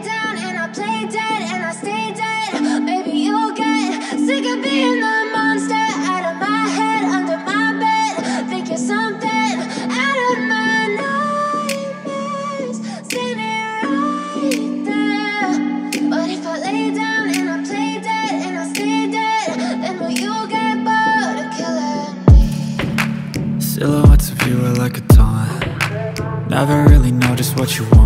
down and I play dead and I stay dead, maybe you'll get sick of being the monster out of my head, under my bed. Something out of my nightmares, standing right there. But if I lay down and I play dead and I stay dead, then will you get bored of killing me? Silhouettes of you are like a taunt Never really know just what you want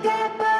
get back.